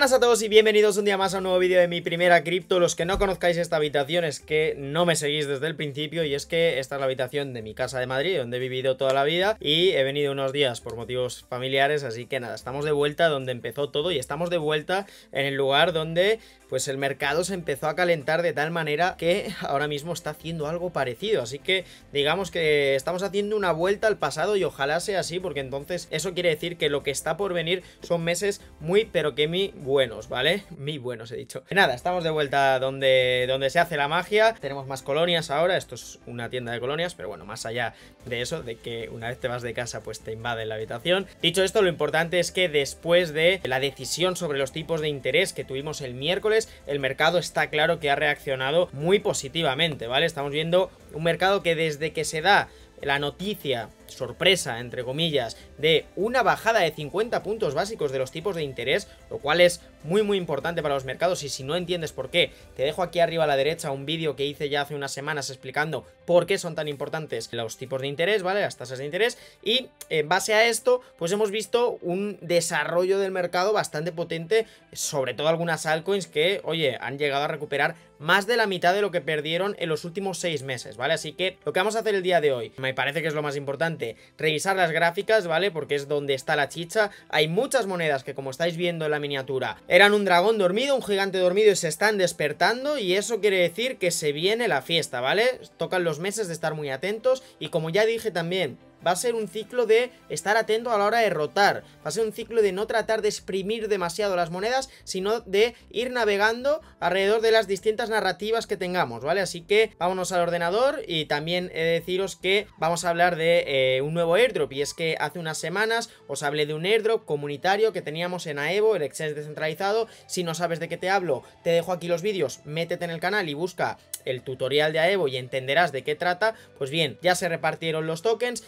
buenas a todos y bienvenidos un día más a un nuevo vídeo de mi primera cripto. Los que no conozcáis esta habitación es que no me seguís desde el principio Y es que esta es la habitación de mi casa de Madrid, donde he vivido toda la vida Y he venido unos días por motivos familiares, así que nada, estamos de vuelta donde empezó todo Y estamos de vuelta en el lugar donde pues el mercado se empezó a calentar de tal manera que ahora mismo está haciendo algo parecido. Así que digamos que estamos haciendo una vuelta al pasado y ojalá sea así, porque entonces eso quiere decir que lo que está por venir son meses muy pero que muy buenos, ¿vale? Muy buenos he dicho. Nada, estamos de vuelta donde, donde se hace la magia. Tenemos más colonias ahora, esto es una tienda de colonias, pero bueno, más allá de eso, de que una vez te vas de casa pues te invaden la habitación. Dicho esto, lo importante es que después de la decisión sobre los tipos de interés que tuvimos el miércoles, el mercado está claro que ha reaccionado muy positivamente, ¿vale? Estamos viendo un mercado que desde que se da la noticia sorpresa, entre comillas, de una bajada de 50 puntos básicos de los tipos de interés, lo cual es muy muy importante para los mercados y si no entiendes por qué, te dejo aquí arriba a la derecha un vídeo que hice ya hace unas semanas explicando por qué son tan importantes los tipos de interés, ¿vale? Las tasas de interés y en base a esto, pues hemos visto un desarrollo del mercado bastante potente, sobre todo algunas altcoins que, oye, han llegado a recuperar más de la mitad de lo que perdieron en los últimos seis meses, ¿vale? Así que lo que vamos a hacer el día de hoy, me parece que es lo más importante, revisar las gráficas, ¿vale? Porque es donde está la chicha. Hay muchas monedas que, como estáis viendo en la miniatura, eran un dragón dormido, un gigante dormido y se están despertando y eso quiere decir que se viene la fiesta, ¿vale? Tocan los meses de estar muy atentos y como ya dije también, va a ser un ciclo de estar atento a la hora de rotar, va a ser un ciclo de no tratar de exprimir demasiado las monedas, sino de ir navegando alrededor de las distintas narrativas que tengamos, ¿vale? Así que vámonos al ordenador y también he de deciros que vamos a hablar de eh, un nuevo airdrop. Y es que hace unas semanas os hablé de un airdrop comunitario que teníamos en Aevo, el exchange descentralizado, si no sabes de qué te hablo, te dejo aquí los vídeos, métete en el canal y busca el tutorial de Aevo y entenderás de qué trata, pues bien, ya se repartieron los tokens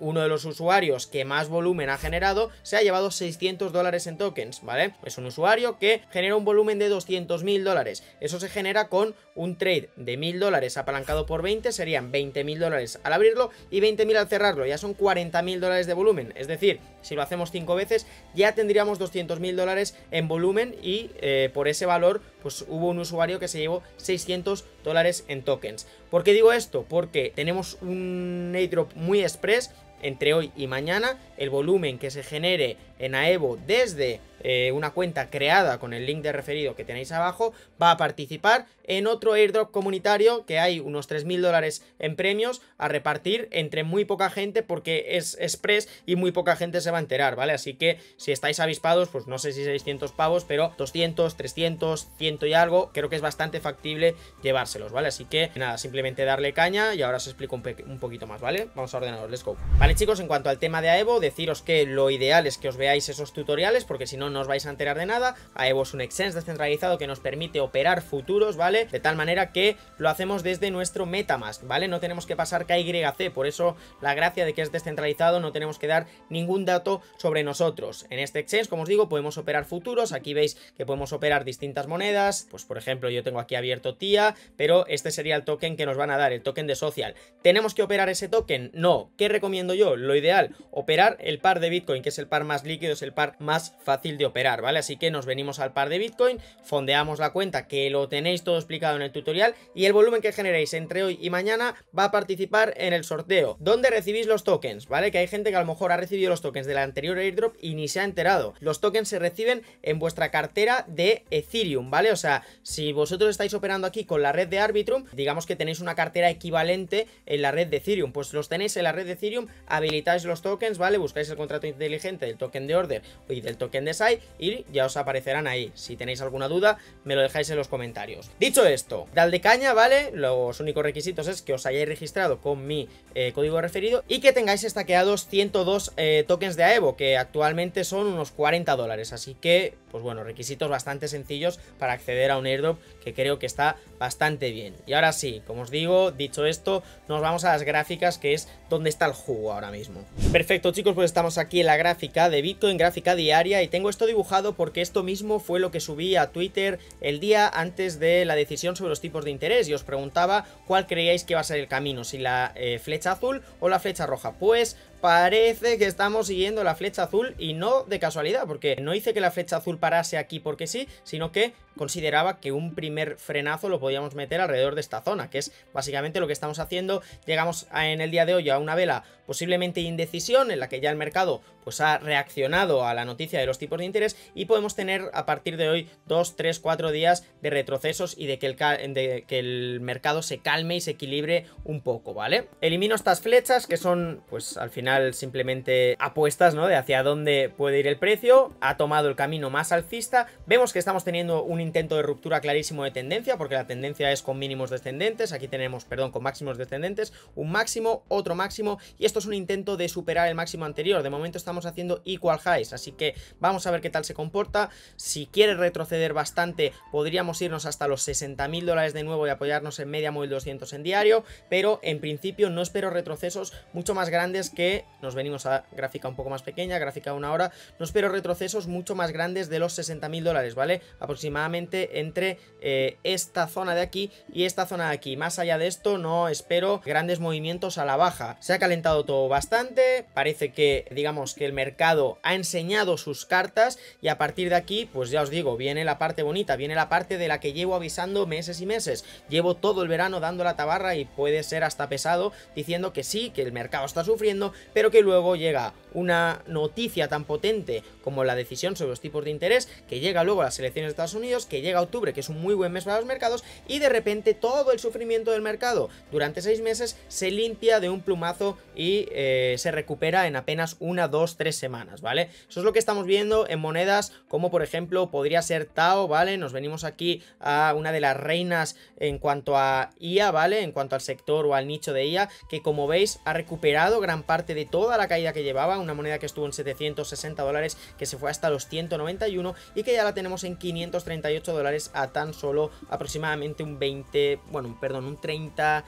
uno de los usuarios que más volumen ha generado se ha llevado 600 dólares en tokens, ¿vale? Es un usuario que genera un volumen de 200 mil dólares. Eso se genera con un trade de mil dólares apalancado por 20, serían 20 mil dólares al abrirlo y 20 mil al cerrarlo, ya son 40 mil dólares de volumen. Es decir, si lo hacemos 5 veces, ya tendríamos 200 mil dólares en volumen y eh, por ese valor, pues hubo un usuario que se llevó 600 dólares en tokens. ¿Por qué digo esto? Porque tenemos un airdrop muy express entre hoy y mañana, el volumen que se genere en Aevo desde eh, una cuenta creada con el link de referido que tenéis abajo, va a participar en otro airdrop comunitario que hay unos 3.000 dólares en premios a repartir entre muy poca gente porque es express y muy poca gente se va a enterar, ¿vale? Así que si estáis avispados, pues no sé si 600 pavos, pero 200, 300, 100 y algo, creo que es bastante factible llevárselos, ¿vale? Así que nada, simplemente darle caña y ahora os explico un, un poquito más, ¿vale? Vamos a ordenador, let's go. Vale chicos, en cuanto al tema de Aevo, deciros que lo ideal es que os veáis esos tutoriales porque si no, no os vais a enterar de nada. Aevo es un exchange descentralizado que nos permite operar futuros, ¿vale? De tal manera que lo hacemos desde nuestro Metamask, ¿vale? No tenemos que pasar KYC, por eso la gracia de que es descentralizado, no tenemos que dar ningún dato sobre nosotros. En este exchange, como os digo, podemos operar futuros, aquí veis que podemos operar distintas monedas, pues por ejemplo yo tengo aquí abierto TIA, pero este sería el token que nos van a dar, el token de social. ¿Tenemos que operar ese token? No. ¿Qué recomiendo yo? Lo ideal, operar el par de Bitcoin, que es el par más líquido, es el par más fácil de operar, ¿vale? Así que nos venimos al par de Bitcoin, fondeamos la cuenta, que lo tenéis todo explicado en el tutorial, y el volumen que generéis entre hoy y mañana va a participar en el sorteo, donde recibís los tokens, ¿vale? Que hay gente que a lo mejor ha recibido los tokens del anterior airdrop y ni se ha enterado. Los tokens se reciben en vuestra cartera de Ethereum, ¿vale? O sea, si vosotros estáis operando aquí con la red de Arbitrum, digamos que tenéis una cartera equivalente en la red de Ethereum, pues los tenéis en la red de Ethereum, habilitáis los tokens, ¿vale? Buscáis el contrato inteligente del token de order y del token de SAI y ya os aparecerán ahí. Si tenéis alguna duda, me lo dejáis en los comentarios. Dicho esto, dal de caña, ¿vale? Los únicos requisitos es que os hayáis registrado con mi eh, código referido y que tengáis estaqueados 102 eh, tokens de Aevo, que actualmente son unos 40 dólares. Así que, pues bueno, requisitos bastante sencillos para acceder a un airdrop que creo que está bastante bien. Y ahora sí, como os digo, dicho esto, nos vamos a las gráficas, que es donde está el jugo ahora mismo. Perfecto, chicos, pues estamos aquí en la gráfica de Bitcoin, gráfica diaria, y tengo esto dibujado porque esto mismo fue lo que subí a Twitter el día antes de la decisión sobre los tipos de interés, y os preguntaba cuál creíais que va a ser el camino, si la eh, flecha azul o la flecha roja. Pues parece que estamos siguiendo la flecha azul y no de casualidad, porque no hice que la flecha azul parase aquí porque sí, sino que consideraba que un primer frenazo lo podíamos meter alrededor de esta zona, que es básicamente lo que estamos haciendo. Llegamos en el día de hoy a una vela posiblemente indecisión, en la que ya el mercado pues ha reaccionado a la noticia de los tipos de interés y podemos tener a partir de hoy 2, 3, 4 días de retrocesos y de que, el de que el mercado se calme y se equilibre un poco, ¿vale? Elimino estas flechas que son pues al final simplemente apuestas, ¿no? De hacia dónde puede ir el precio, ha tomado el camino más alcista, vemos que estamos teniendo un intento de ruptura clarísimo de tendencia, porque la tendencia es con mínimos descendentes, aquí tenemos, perdón, con máximos descendentes, un máximo, otro máximo, y esto es un intento de superar el máximo anterior, de momento estamos haciendo equal highs, así que vamos a ver qué tal se comporta, si quiere retroceder bastante, podríamos irnos hasta los 60 mil dólares de nuevo y apoyarnos en media móvil 200 en diario, pero en principio no espero retrocesos mucho más grandes que, nos venimos a gráfica un poco más pequeña, gráfica una hora, no espero retrocesos mucho más grandes de los 60 mil dólares, ¿vale? Aproximadamente entre eh, esta zona de aquí y esta zona de aquí. Más allá de esto no espero grandes movimientos a la baja. Se ha calentado todo bastante, parece que digamos que el mercado ha enseñado sus cartas y a partir de aquí pues ya os digo, viene la parte bonita, viene la parte de la que llevo avisando meses y meses. Llevo todo el verano dando la tabarra y puede ser hasta pesado diciendo que sí, que el mercado está sufriendo, pero que luego llega una noticia tan potente como la decisión sobre los tipos de interés, que llega luego a las elecciones de Estados Unidos, que llega octubre, que es un muy buen mes para los mercados, y de repente todo el sufrimiento del mercado durante seis meses se limpia de un plumazo y eh, se recupera en apenas una, dos, tres semanas, ¿vale? Eso es lo que estamos viendo en monedas como por ejemplo podría ser Tao, ¿vale? Nos venimos aquí a una de las reinas en cuanto a IA, ¿vale? En cuanto al sector o al nicho de IA, que como veis ha recuperado gran parte de toda la caída que llevaba, una moneda que estuvo en 760 dólares, que se fue hasta los 191 y que ya la tenemos en 538 dólares a tan solo aproximadamente un 20, bueno, perdón, un 30 eh,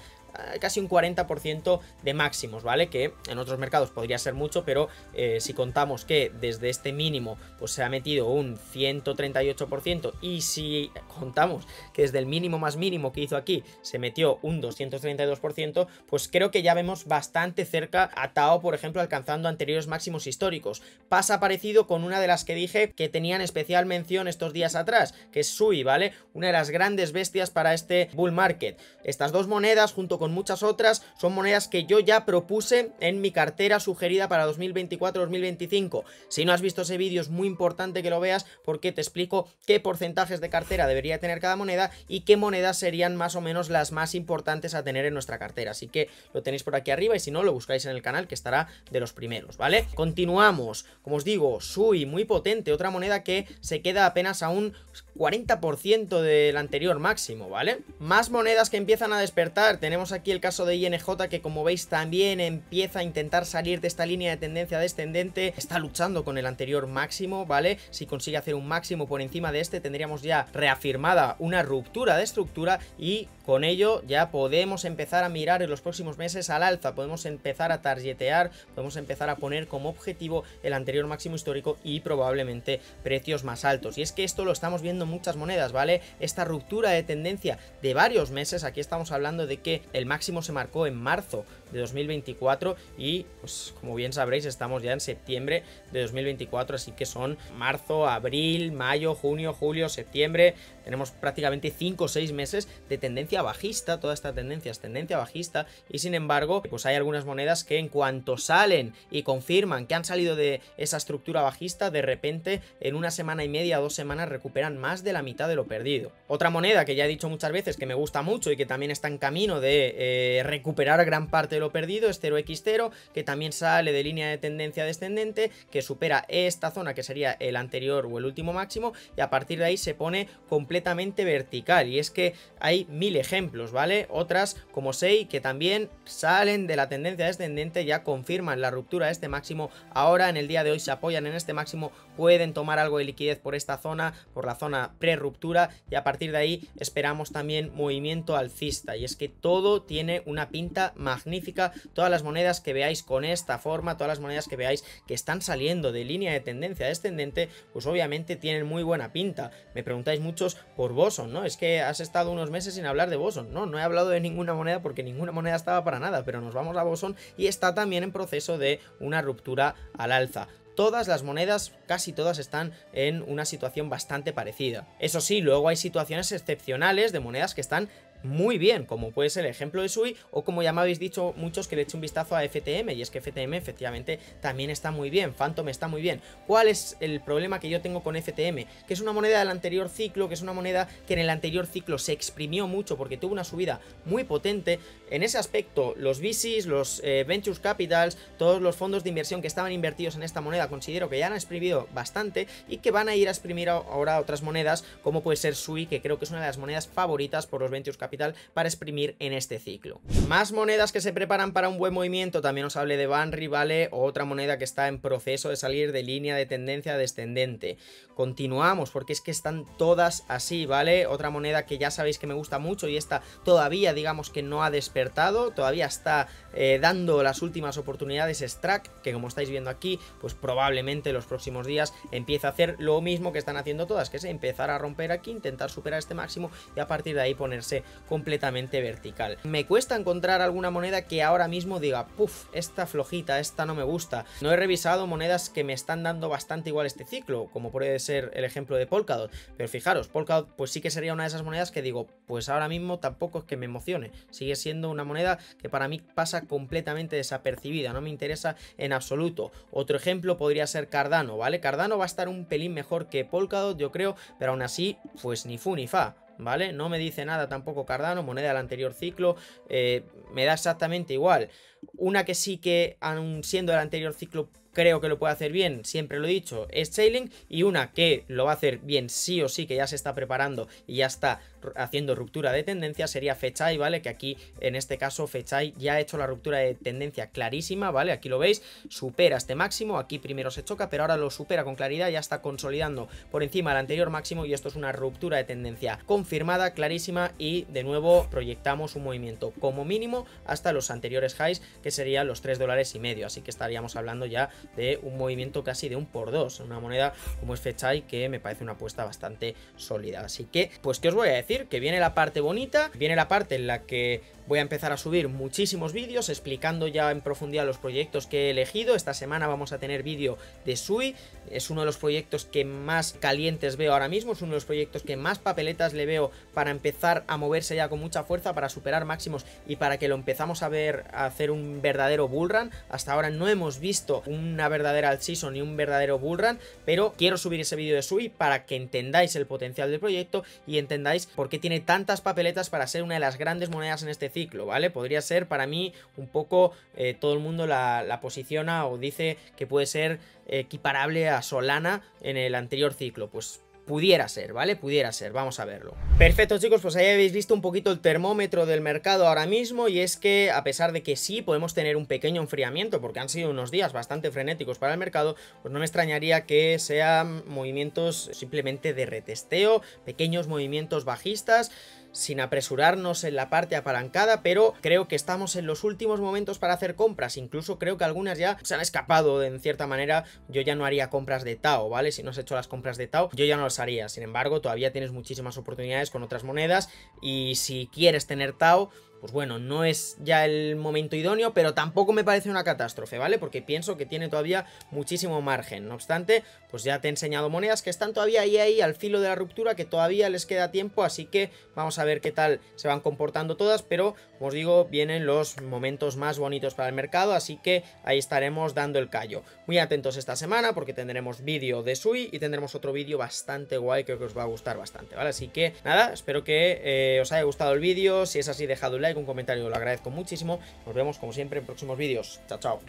casi un 40% de máximos, ¿vale? Que en otros mercados podría ser mucho, pero eh, si contamos que desde este mínimo pues se ha metido un 138% y si contamos que desde el mínimo más mínimo que hizo aquí se metió un 232%, pues creo que ya vemos bastante cerca a Tao, por ejemplo, alcanzando anteriores máximos históricos. Pasa parecido con una de las que dije que tenían especial mención estos días atrás, que es Sui, ¿vale? Una de las grandes bestias para este bull market. Estas dos monedas junto con muchas otras, son monedas que yo ya propuse en mi cartera sugerida para 2024-2025. Si no has visto ese vídeo es muy importante que lo veas porque te explico qué porcentajes de cartera debería tener cada moneda y qué monedas serían más o menos las más importantes a tener en nuestra cartera. Así que lo tenéis por aquí arriba y si no lo buscáis en el canal que estará de los primeros, ¿vale? Continuamos, como os digo, Sui, muy potente, otra moneda que se queda apenas a un 40% del anterior máximo, ¿vale? Más monedas que empiezan a despertar, tenemos aquí el caso de INJ que como veis también empieza a intentar salir de esta línea de tendencia descendente, está luchando con el anterior máximo, ¿vale? Si consigue hacer un máximo por encima de este tendríamos ya reafirmada una ruptura de estructura y con ello ya podemos empezar a mirar en los próximos meses al alza, podemos empezar a targetear, podemos empezar a poner como objetivo el anterior máximo histórico y probablemente precios más altos. Y es que esto lo estamos viendo muchas monedas, ¿vale? Esta ruptura de tendencia de varios meses, aquí estamos hablando de que el máximo se marcó en marzo de 2024 y pues como bien sabréis estamos ya en septiembre de 2024 así que son marzo, abril, mayo, junio, julio, septiembre tenemos prácticamente 5 o 6 meses de tendencia bajista, toda esta tendencia es tendencia bajista y sin embargo pues hay algunas monedas que en cuanto salen y confirman que han salido de esa estructura bajista de repente en una semana y media, dos semanas recuperan más de la mitad de lo perdido. Otra moneda que ya he dicho muchas veces que me gusta mucho y que también está en camino de eh, recuperar gran parte de lo perdido es 0x0 que también sale de línea de tendencia descendente que supera esta zona que sería el anterior o el último máximo y a partir de ahí se pone completamente vertical y es que hay mil ejemplos, ¿vale? Otras como SEI que también salen de la tendencia descendente ya confirman la ruptura de este máximo ahora en el día de hoy se apoyan en este máximo pueden tomar algo de liquidez por esta zona, por la zona pre-ruptura y a partir de ahí esperamos también movimiento alcista y es que todo tiene una pinta magnífica. Todas las monedas que veáis con esta forma, todas las monedas que veáis que están saliendo de línea de tendencia descendente, pues obviamente tienen muy buena pinta. Me preguntáis muchos por Boson, ¿no? Es que has estado unos meses sin hablar de Boson. No, no he hablado de ninguna moneda porque ninguna moneda estaba para nada, pero nos vamos a Boson y está también en proceso de una ruptura al alza todas las monedas, casi todas, están en una situación bastante parecida. Eso sí, luego hay situaciones excepcionales de monedas que están muy bien, como puede ser el ejemplo de Sui, o como ya me habéis dicho muchos que le eche un vistazo a FTM, y es que FTM efectivamente también está muy bien, Phantom está muy bien. ¿Cuál es el problema que yo tengo con FTM? Que es una moneda del anterior ciclo, que es una moneda que en el anterior ciclo se exprimió mucho porque tuvo una subida muy potente. En ese aspecto, los VCs, los eh, Ventures Capitals, todos los fondos de inversión que estaban invertidos en esta moneda, considero que ya han exprimido bastante y que van a ir a exprimir ahora otras monedas, como puede ser Sui, que creo que es una de las monedas favoritas por los Ventures Capitals para exprimir en este ciclo. Más monedas que se preparan para un buen movimiento, también os hablé de Banry, ¿vale? Otra moneda que está en proceso de salir de línea de tendencia descendente. Continuamos, porque es que están todas así, ¿vale? Otra moneda que ya sabéis que me gusta mucho y esta todavía, digamos que no ha despertado, todavía está eh, dando las últimas oportunidades Strack, que como estáis viendo aquí, pues probablemente los próximos días empiece a hacer lo mismo que están haciendo todas, que es empezar a romper aquí, intentar superar este máximo y a partir de ahí ponerse completamente vertical. Me cuesta encontrar alguna moneda que ahora mismo diga, puff, esta flojita, esta no me gusta. No he revisado monedas que me están dando bastante igual este ciclo, como puede ser el ejemplo de Polkadot, pero fijaros, Polkadot pues sí que sería una de esas monedas que digo, pues ahora mismo tampoco es que me emocione, sigue siendo una moneda que para mí pasa completamente desapercibida, no me interesa en absoluto. Otro ejemplo podría ser Cardano, ¿vale? Cardano va a estar un pelín mejor que Polkadot, yo creo, pero aún así, pues ni fu ni fa. ¿Vale? No me dice nada tampoco Cardano, moneda del anterior ciclo, eh, me da exactamente igual. Una que sí que, aun siendo del anterior ciclo, creo que lo puede hacer bien, siempre lo he dicho, es Sailing. Y una que lo va a hacer bien sí o sí, que ya se está preparando y ya está haciendo ruptura de tendencia, sería Fechai, ¿vale? Que aquí, en este caso, Fechai ya ha hecho la ruptura de tendencia clarísima, ¿vale? Aquí lo veis, supera este máximo, aquí primero se choca, pero ahora lo supera con claridad, ya está consolidando por encima del anterior máximo y esto es una ruptura de tendencia confirmada, clarísima y de nuevo proyectamos un movimiento como mínimo hasta los anteriores highs, que serían los 3 dólares y medio, así que estaríamos hablando ya de un movimiento casi de un por dos, una moneda como es Fechai que me parece una apuesta bastante sólida. Así que, pues, ¿qué os voy a decir? Que viene la parte bonita, viene la parte en la que Voy a empezar a subir muchísimos vídeos explicando ya en profundidad los proyectos que he elegido. Esta semana vamos a tener vídeo de Sui. Es uno de los proyectos que más calientes veo ahora mismo. Es uno de los proyectos que más papeletas le veo para empezar a moverse ya con mucha fuerza, para superar máximos y para que lo empezamos a ver a hacer un verdadero bullrun. Hasta ahora no hemos visto una verdadera alt ni un verdadero bullrun, pero quiero subir ese vídeo de Sui para que entendáis el potencial del proyecto y entendáis por qué tiene tantas papeletas para ser una de las grandes monedas en este ciclo ¿vale? Podría ser para mí un poco, eh, todo el mundo la, la posiciona o dice que puede ser equiparable a Solana en el anterior ciclo, pues Pudiera ser, ¿vale? Pudiera ser, vamos a verlo. Perfecto chicos, pues ahí habéis visto un poquito el termómetro del mercado ahora mismo y es que a pesar de que sí podemos tener un pequeño enfriamiento porque han sido unos días bastante frenéticos para el mercado, pues no me extrañaría que sean movimientos simplemente de retesteo, pequeños movimientos bajistas, sin apresurarnos en la parte apalancada, pero creo que estamos en los últimos momentos para hacer compras, incluso creo que algunas ya se han escapado en cierta manera, yo ya no haría compras de Tao, ¿vale? Si no has hecho las compras de Tao, yo ya no las haría, sin embargo, todavía tienes muchísimas oportunidades con otras monedas y si quieres tener Tao, pues bueno, no es ya el momento idóneo, pero tampoco me parece una catástrofe, ¿vale? Porque pienso que tiene todavía muchísimo margen. No obstante, pues ya te he enseñado monedas que están todavía ahí, ahí, al filo de la ruptura, que todavía les queda tiempo, así que vamos a ver qué tal se van comportando todas, pero, como os digo, vienen los momentos más bonitos para el mercado, así que ahí estaremos dando el callo. Muy atentos esta semana, porque tendremos vídeo de Sui y tendremos otro vídeo bastante guay, creo que os va a gustar bastante, ¿vale? Así que, nada, espero que eh, os haya gustado el vídeo, si es así, dejad un un comentario, lo agradezco muchísimo. Nos vemos como siempre en próximos vídeos. Chao, chao.